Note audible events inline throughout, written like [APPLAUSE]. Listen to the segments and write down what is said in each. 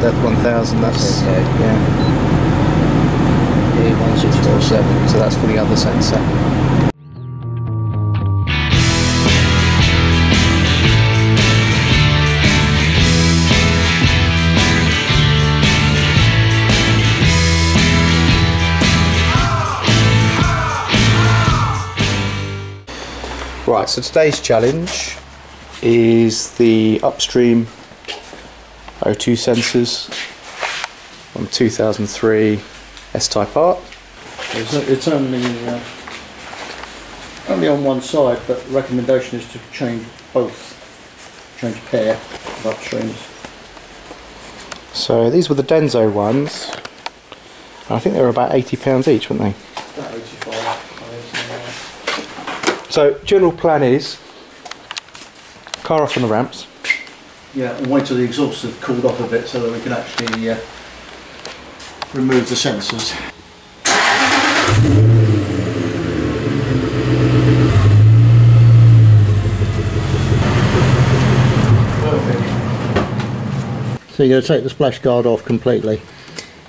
that 1000, that's, Okay. yeah, P1647. so that's for the other sensor. Right, so today's challenge is the upstream O2 sensors on 2003 S-Type R. It's, it's only uh, only on one side, but the recommendation is to change both, change pair of upstreams. So these were the Denso ones. I think they were about £80 each, weren't they? About 85, I So general plan is car off on the ramps. Yeah, and wait till the exhausts have cooled off a bit so that we can actually uh, remove the sensors. So you're going to take the splash guard off completely?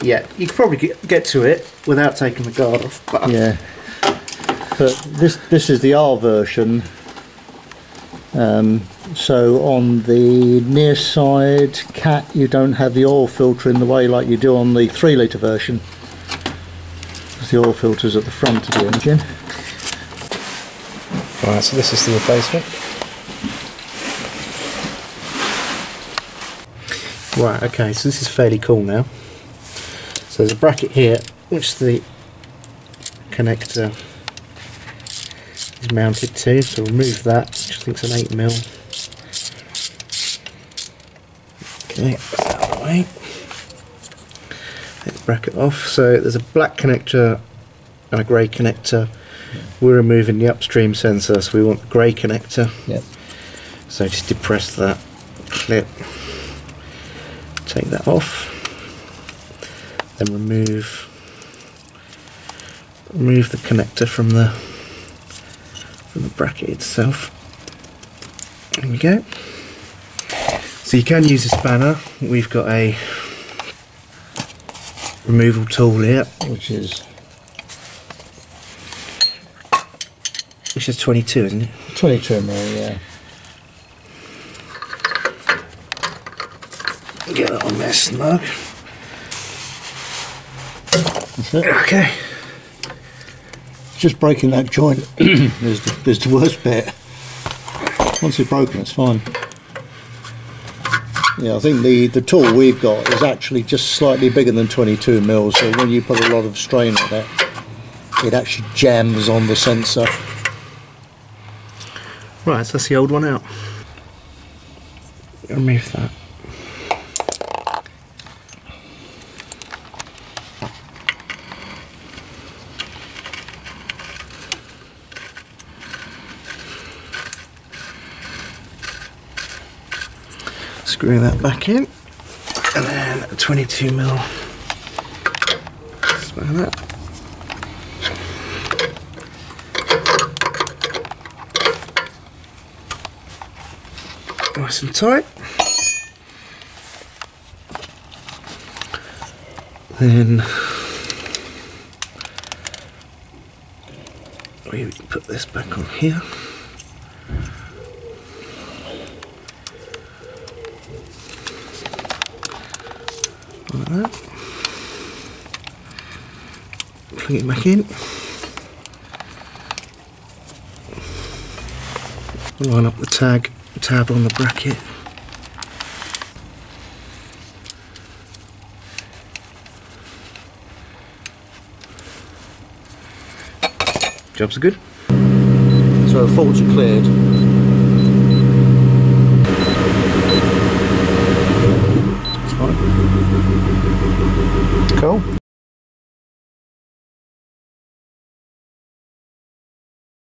Yeah, you could probably get, get to it without taking the guard off. But Yeah. But this this is the R version. Um, so on the near side cat you don't have the oil filter in the way like you do on the 3 litre version. The oil filter's at the front of the engine. Right, so this is the replacement. Right, okay, so this is fairly cool now. So there's a bracket here, which the connector is mounted to, so remove that, which I think is an 8mm. Okay, that's out of the way. Take the bracket off. So there's a black connector and a grey connector. We're removing the upstream sensor, so we want the grey connector. Yep. So just depress that clip, take that off, then remove remove the connector from the from the bracket itself. There we go. So you can use a spanner. We've got a removal tool here, Which is which is 22, isn't it? 22 mil, yeah. Get that on there snug. That's it. Okay. Just breaking that joint [CLEARS THROAT] is the, is the worst bit. Once it's broken, it's fine. Yeah, I think the, the tool we've got is actually just slightly bigger than 22 mils, so when you put a lot of strain on it, it actually jams on the sensor. Right, so that's the old one out. Remove that. Screw that back in, and then a 22 mil. Smell that. Nice and tight. Then we put this back on here. Like that. Plug it back in. Line up the tag tab on the bracket. Jobs are good. So faults are cleared.